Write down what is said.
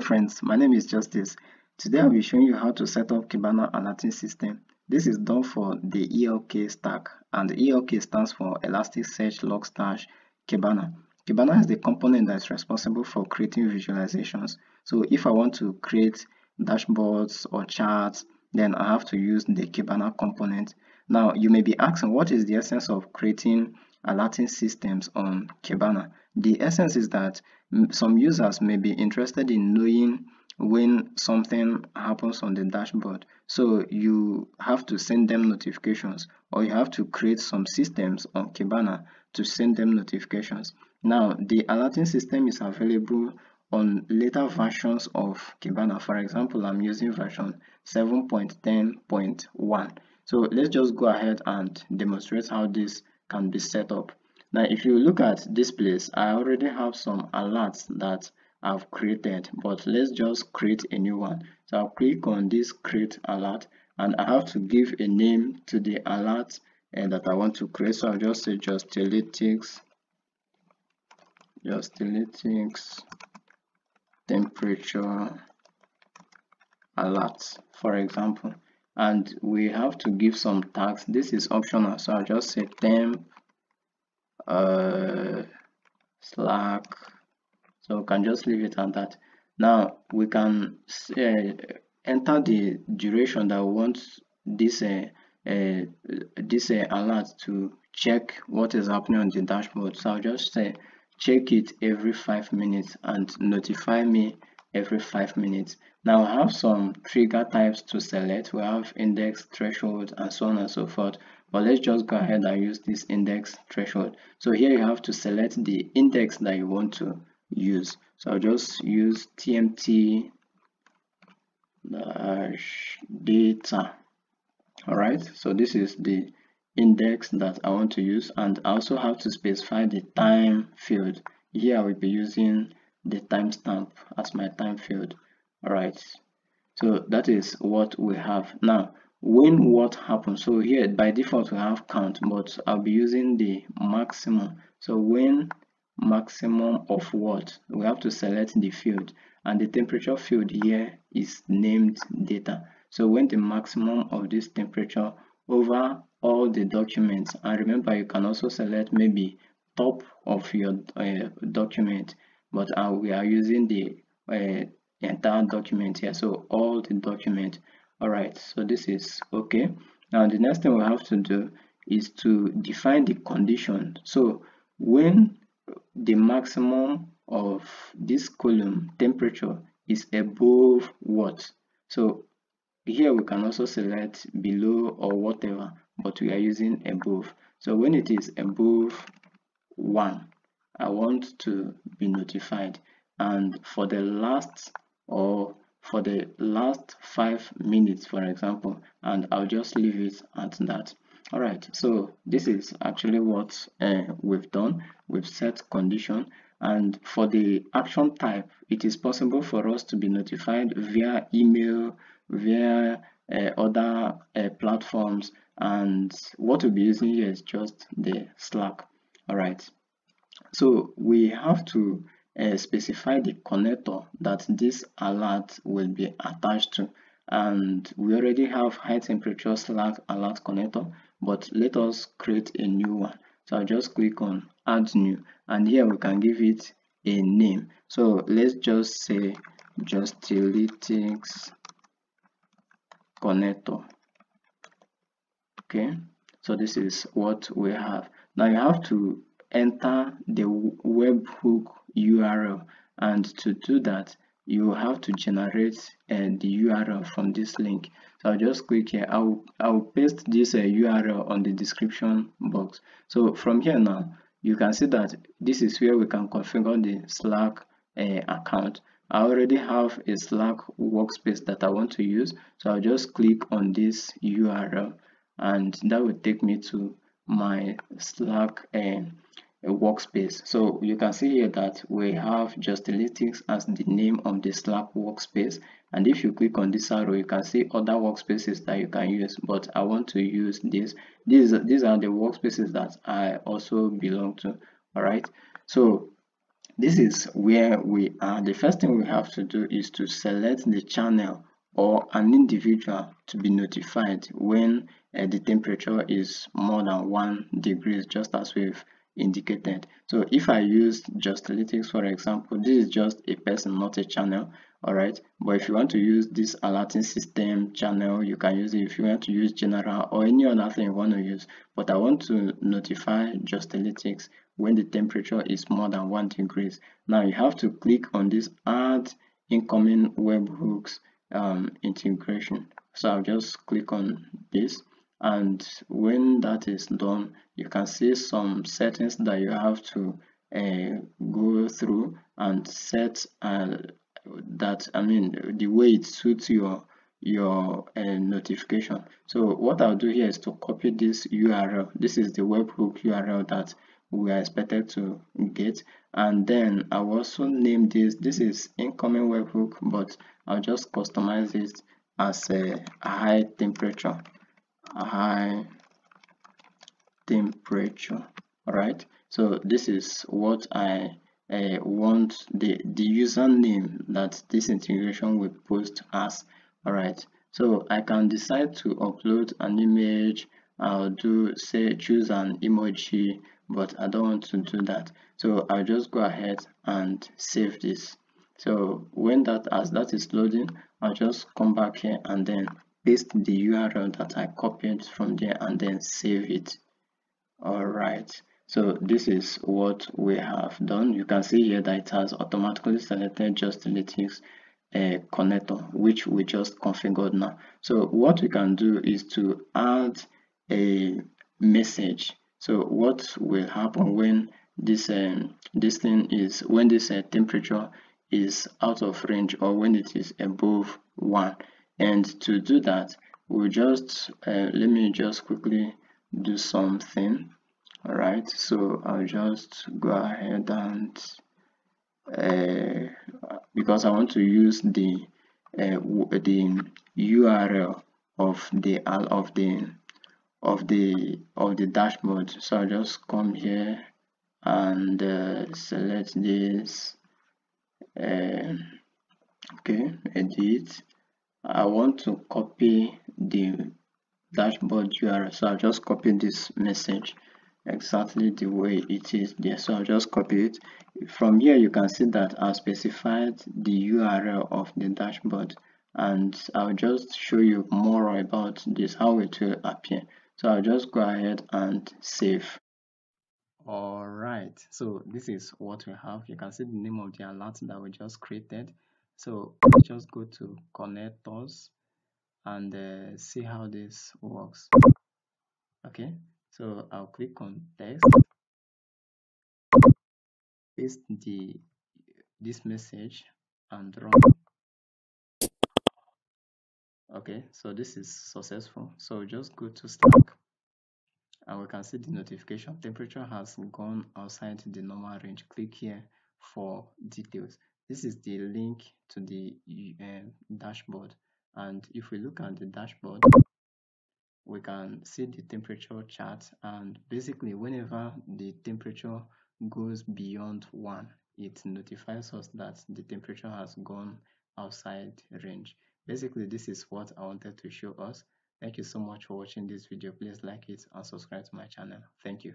Hello friends, my name is Justice. Today I'll be showing you how to set up Kibana alerting system. This is done for the ELK stack and ELK stands for Elasticsearch Logstash Kibana. Kibana is the component that is responsible for creating visualizations. So if I want to create dashboards or charts, then I have to use the Kibana component. Now you may be asking what is the essence of creating alerting systems on Kibana? The essence is that some users may be interested in knowing when something happens on the dashboard. So you have to send them notifications or you have to create some systems on Kibana to send them notifications. Now the alerting system is available on later versions of Kibana. For example I'm using version 7.10.1 so let's just go ahead and demonstrate how this can be set up now, if you look at this place, I already have some alerts that I've created, but let's just create a new one. So I'll click on this create alert and I have to give a name to the alert uh, that I want to create. So I'll just say Justylytics, Justylytics temperature alert, for example. And we have to give some tags. This is optional. So I'll just say temp uh, slack so we can just leave it at that now we can uh, enter the duration that we want this uh, uh, this uh, alert to check what is happening on the dashboard so i'll just say check it every five minutes and notify me every five minutes now i have some trigger types to select. We have index threshold and so on and so forth. But let's just go ahead and use this index threshold. So here you have to select the index that you want to use. So i'll just use tmt data. All right? So this is the index that i want to use. And i also have to specify the time field. Here i will be using the timestamp as my time field all right. So that is what we have. Now when what happens so here by default we have count but i'll be using the maximum. So when maximum of what? We have to select the field and the temperature field here is named data. So when the maximum of this temperature over all the documents and remember you can also select maybe top of your uh, document but uh, we are using the uh, entire document here. So all the document. All right so this is okay. Now the next thing we have to do is to define the condition. So when the maximum of this column temperature is above what? So here we can also select below or whatever but we are using above. So when it is above one i want to be notified. And for the last or for the last five minutes for example and I'll just leave it at that. All right so this is actually what uh, we've done. We've set condition and for the action type it is possible for us to be notified via email via uh, other uh, platforms and what we'll be using here is just the slack. All right so we have to uh, specify the connector that this alert will be attached to. And we already have high temperature slack alert connector but let us create a new one. So i'll just click on add new and here we can give it a name. So let's just say Justylytics connector. Okay so this is what we have. Now you have to enter the webhook URL. And to do that you have to generate uh, the URL from this link. So I'll just click here. I'll, I'll paste this uh, URL on the description box. So from here now you can see that this is where we can configure the Slack uh, account. I already have a Slack workspace that I want to use. So I'll just click on this URL. And that will take me to my Slack uh, a workspace. So you can see here that we have Justylytics as the name of the slack workspace. And if you click on this arrow you can see other workspaces that you can use. But i want to use this. These these are the workspaces that i also belong to. All right? So this is where we are. The first thing we have to do is to select the channel or an individual to be notified when uh, the temperature is more than one degrees just as we've indicated so if i use Justylytics for example this is just a person not a channel all right but if you want to use this alerting system channel you can use it. If you want to use general or any other thing you want to use. But i want to notify Justylytics when the temperature is more than one degrees. Now you have to click on this add incoming webhooks um, integration. So I'll just click on this and when that is done you can see some settings that you have to uh, go through and set uh, that I mean the way it suits your your uh, notification. So what I'll do here is to copy this URL this is the webhook URL that we are expected to get. And then I'll also name this. This is incoming webhook but I'll just customize it as a high temperature high temperature all right? So this is what I uh, want the the username that this integration will post as all right so I can decide to upload an image I'll do say choose an emoji but I don't want to do that. So I'll just go ahead and save this. So when that as that is loading I'll just come back here and then paste the URL that I copied from there and then save it. All right so this is what we have done. You can see here that it has automatically selected Justylytics uh, connector which we just configured now. So what we can do is to add a message. So what will happen when this um, this thing is when this uh, temperature is out of range or when it is above one and to do that we'll just uh, let me just quickly do something. All right so i'll just go ahead and uh, because i want to use the uh, the url of the of the of the of the dashboard. So I'll just come here and uh, select this uh, okay edit I want to copy the dashboard URL so I'll just copy this message exactly the way it is there. So I'll just copy it. From here you can see that I've specified the URL of the dashboard and I'll just show you more about this how it will appear. So I'll just go ahead and save. All right. So this is what we have. You can see the name of the alert that we just created so just go to connectors and uh, see how this works. Okay? So I'll click on text. Paste the this message and run. Okay? So this is successful. So just go to slack and we can see the notification. Temperature has gone outside the normal range. Click here for details this is the link to the dashboard. And if we look at the dashboard we can see the temperature chart. And basically whenever the temperature goes beyond one it notifies us that the temperature has gone outside range. Basically this is what i wanted to show us. Thank you so much for watching this video. Please like it and subscribe to my channel. Thank you